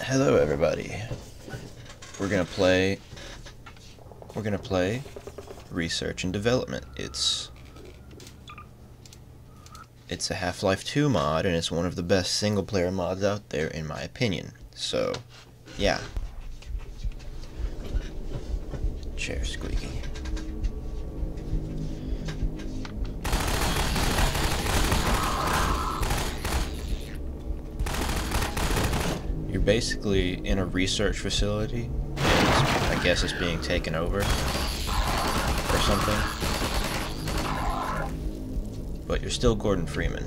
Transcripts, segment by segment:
Hello everybody. We're gonna play we're gonna play research and development. It's it's a Half-Life 2 mod and it's one of the best single player mods out there in my opinion. So yeah. Chair squeaky. Basically in a research facility, I guess it's being taken over or something. But you're still Gordon Freeman.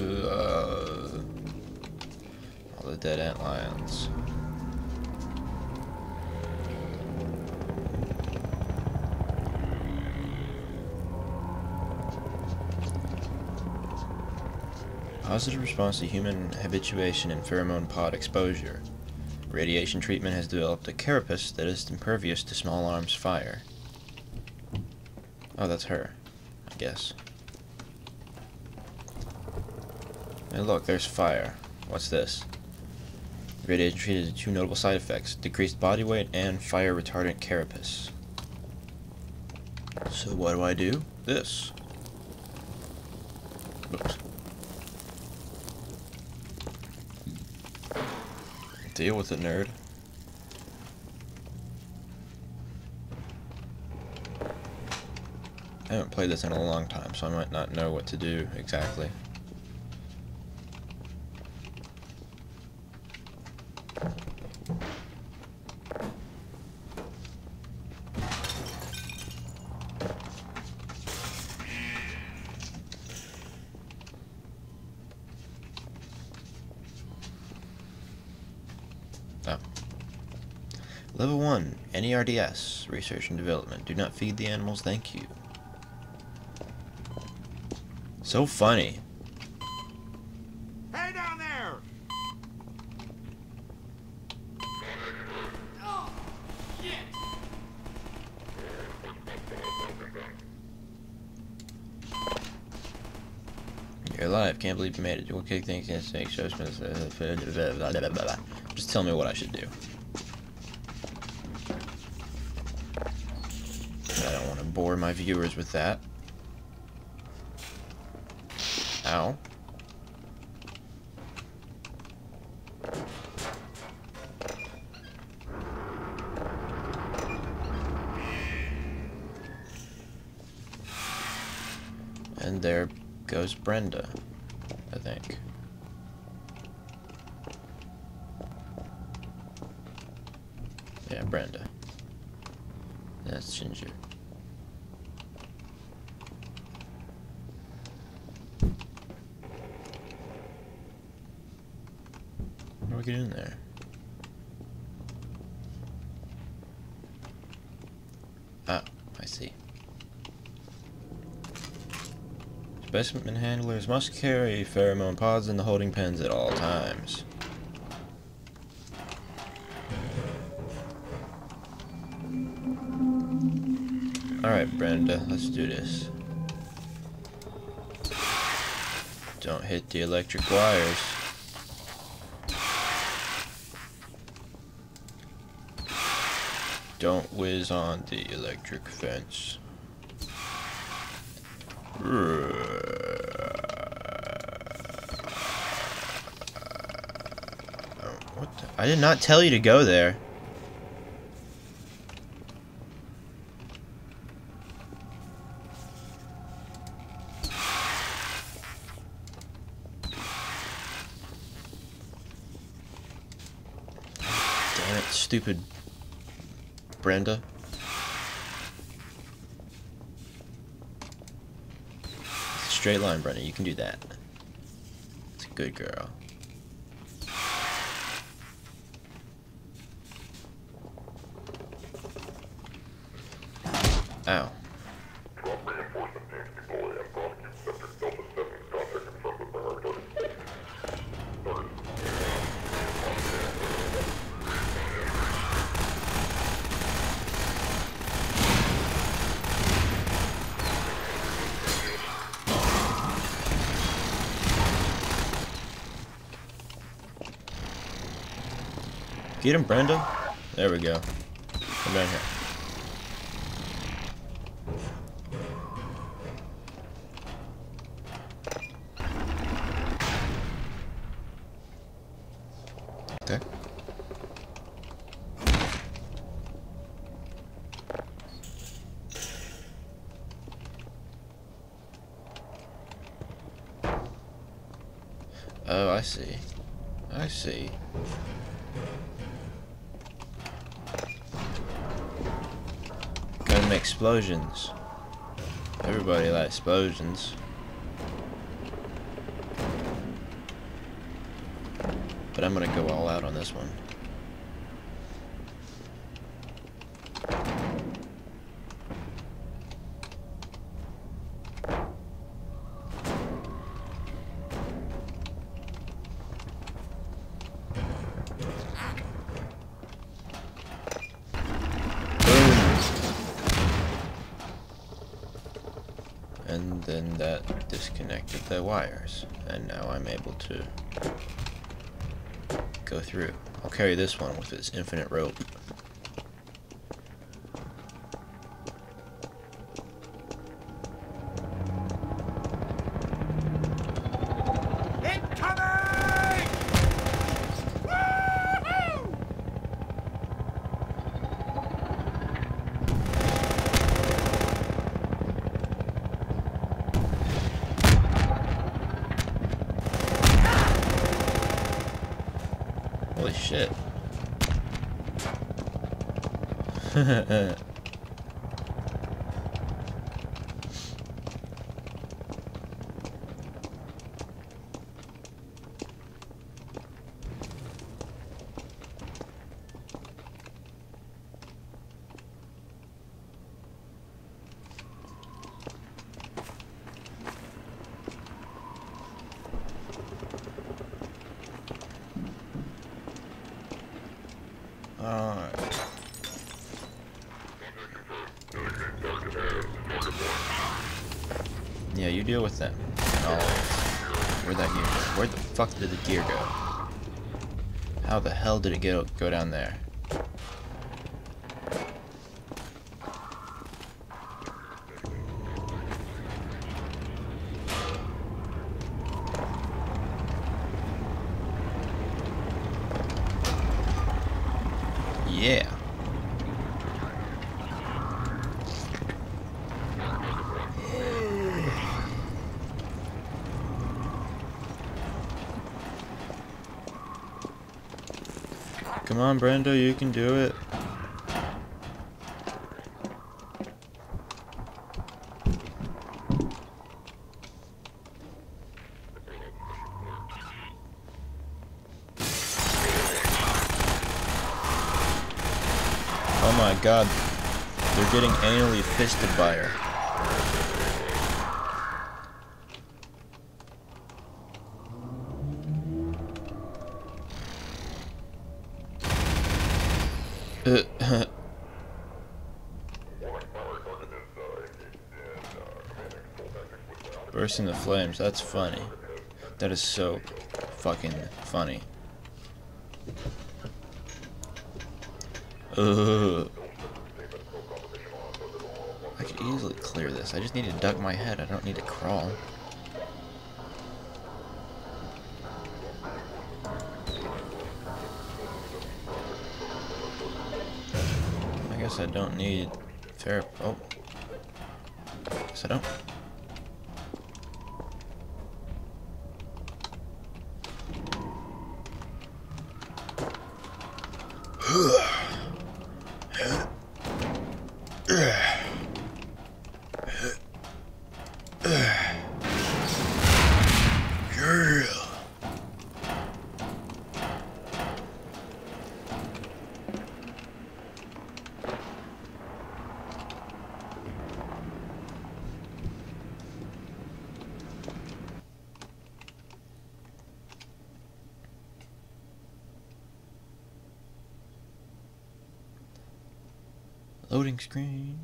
Uh, all the dead antlions. Positive response to human habituation and pheromone pod exposure. Radiation treatment has developed a carapace that is impervious to small arms fire. Oh, that's her, I guess. And look, there's fire. What's this? Radiation treated two notable side effects, decreased body weight and fire retardant carapace. So what do I do? This. Oops. Deal with it, nerd. I haven't played this in a long time, so I might not know what to do exactly. Level 1, NERDS, Research and Development. Do not feed the animals, thank you. So funny. Hey down there! Oh, shit! You're alive, can't believe you made it. You'll kick things and shows. Just tell me what I should do. I don't want to bore my viewers with that. Ow. And there goes Brenda, I think. Yeah, Brenda. That's Ginger. We get in there? Ah, I see. Specimen handlers must carry pheromone pods in the holding pens at all times. Alright, Brenda, let's do this. Don't hit the electric wires. Don't whiz on the electric fence. Oh, what the? I did not tell you to go there. Damn it, stupid Brenda. Straight line, Brenda. You can do that. It's a good girl. Ow. Get him, Brenda. There we go. Come down here. Okay. Oh, I see. I see. Explosions. Everybody likes explosions. But I'm gonna go all out on this one. Then that disconnected the wires. And now I'm able to go through. I'll carry this one with its infinite rope. Holy shit. Alright. Yeah, you deal with them. Where'd that gear go? Where the fuck did the gear go? How the hell did it go, go down there? Yeah. Come on, Brenda, you can do it. Oh my god. They're getting anally fisted by her. Uh, Bursting the flames, that's funny. That is so fucking funny. Ugh. I could easily clear this. I just need to duck my head. I don't need to crawl. I guess I don't need fair. Oh. Guess I don't. Girl. Loading screen,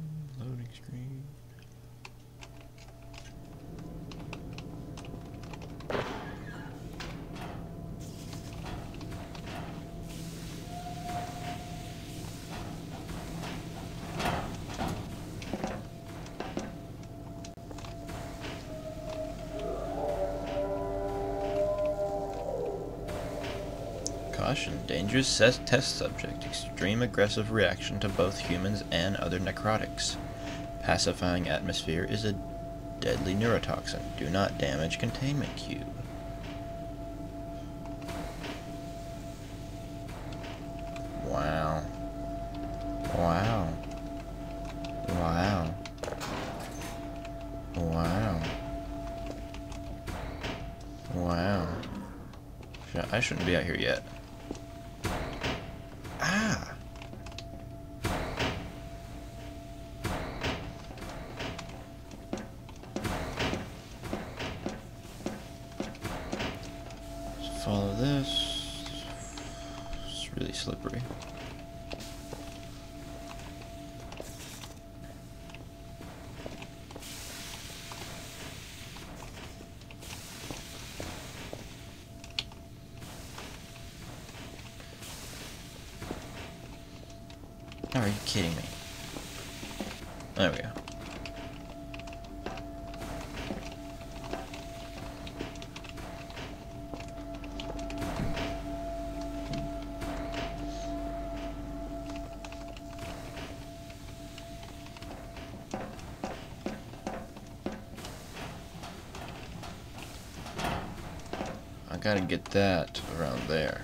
Caution, dangerous test subject, extreme aggressive reaction to both humans and other necrotics. Pacifying atmosphere is a deadly neurotoxin. Do not damage containment cube. Wow. Wow. Wow. Wow. Wow. I shouldn't be out here yet. Follow this. It's really slippery. Are you kidding me? There we go. Gotta get that around there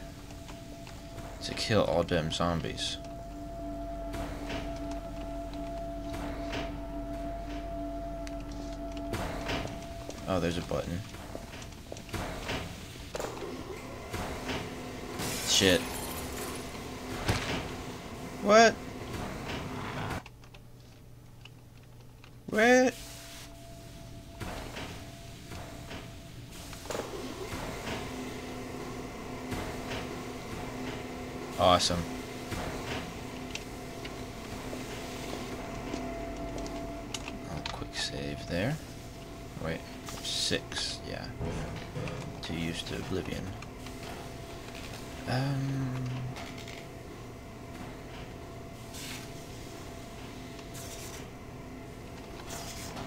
to kill all them zombies. Oh, there's a button. Shit. What? Awesome. Oh, quick save there. Wait, six, yeah. Too used to Oblivion. Um.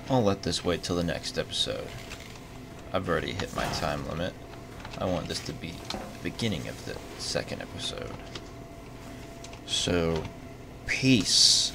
I'll let this wait till the next episode. I've already hit my time limit. I want this to be the beginning of the second episode. So, peace.